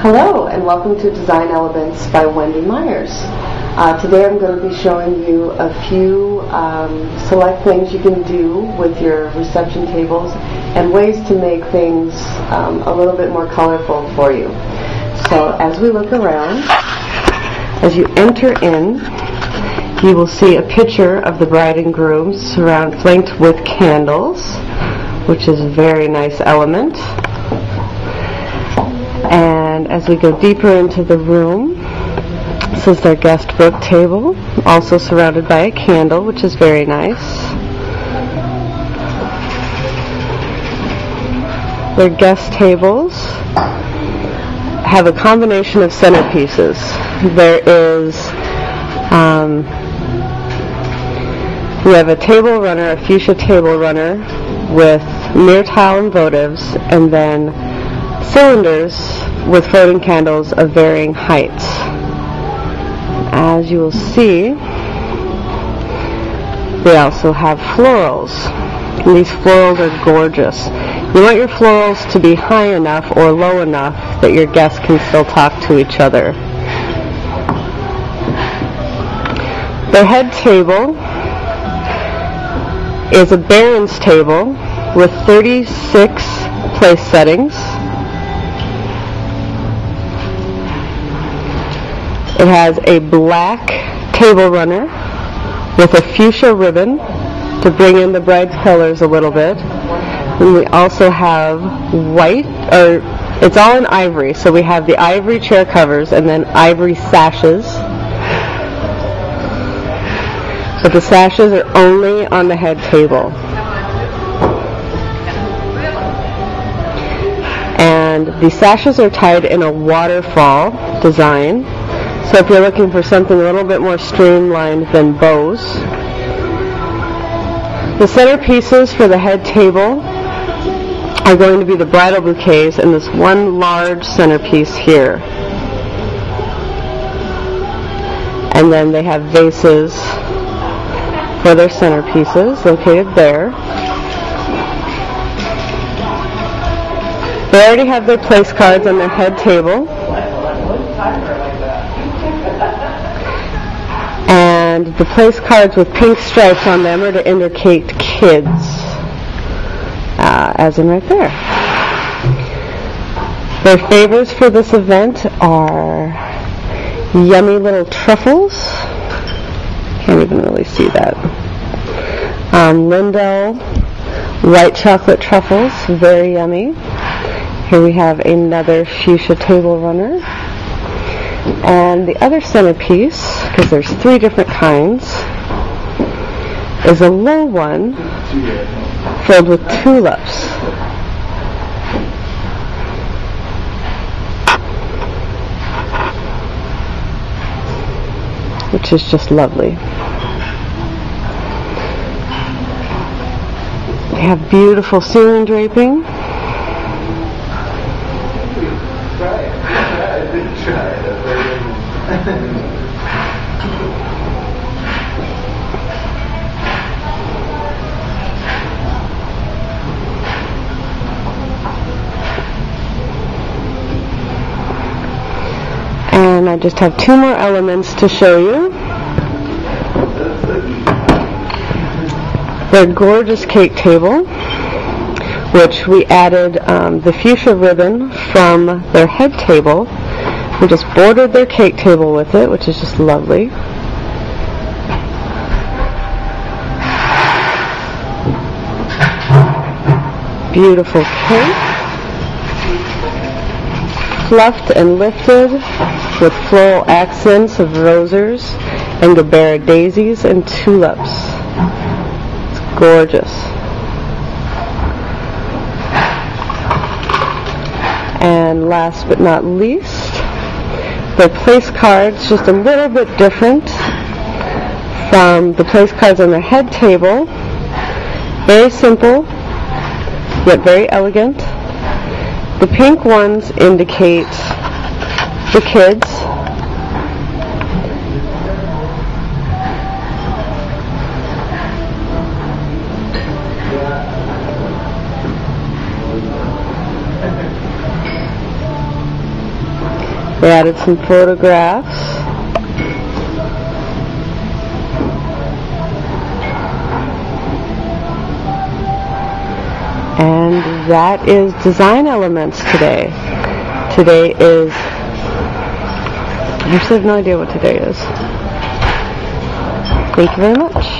Hello, and welcome to Design Elements by Wendy Myers. Uh, today I'm going to be showing you a few um, select things you can do with your reception tables and ways to make things um, a little bit more colorful for you. So as we look around, as you enter in, you will see a picture of the bride and groom surround, flanked with candles, which is a very nice element. And as we go deeper into the room, this is their guest book table, also surrounded by a candle, which is very nice. Their guest tables have a combination of centerpieces. There is, um, we have a table runner, a fuchsia table runner with mirror and votives, and then cylinders with floating candles of varying heights. As you will see, they also have florals. And these florals are gorgeous. You want your florals to be high enough or low enough that your guests can still talk to each other. The head table is a Baron's table with 36 place settings. It has a black table runner with a fuchsia ribbon to bring in the bride's colors a little bit. And we also have white, or it's all in ivory, so we have the ivory chair covers and then ivory sashes. But the sashes are only on the head table. And the sashes are tied in a waterfall design. So if you're looking for something a little bit more streamlined than bows, the centerpieces for the head table are going to be the bridal bouquets and this one large centerpiece here. And then they have vases for their centerpieces located there. They already have their place cards on their head table. And the place cards with pink stripes on them are to indicate kids, uh, as in right there. Their favors for this event are yummy little truffles. Can't even really see that. Um, Lindor white chocolate truffles, very yummy. Here we have another fuchsia table runner. And the other centerpiece, because there's three different kinds, is a low one filled with tulips. Which is just lovely. They have beautiful ceiling draping. And I just have two more elements to show you. Their gorgeous cake table, which we added um, the fuchsia ribbon from their head table. We just bordered their cake table with it, which is just lovely. Beautiful cake fluffed and lifted with floral accents of roses and Gerbera daisies and tulips. It's gorgeous. And last but not least, the place cards, just a little bit different from the place cards on the head table. Very simple, yet very elegant. The pink ones indicate the kids. We added some photographs. And that is design elements today. Today is, I actually have no idea what today is. Thank you very much.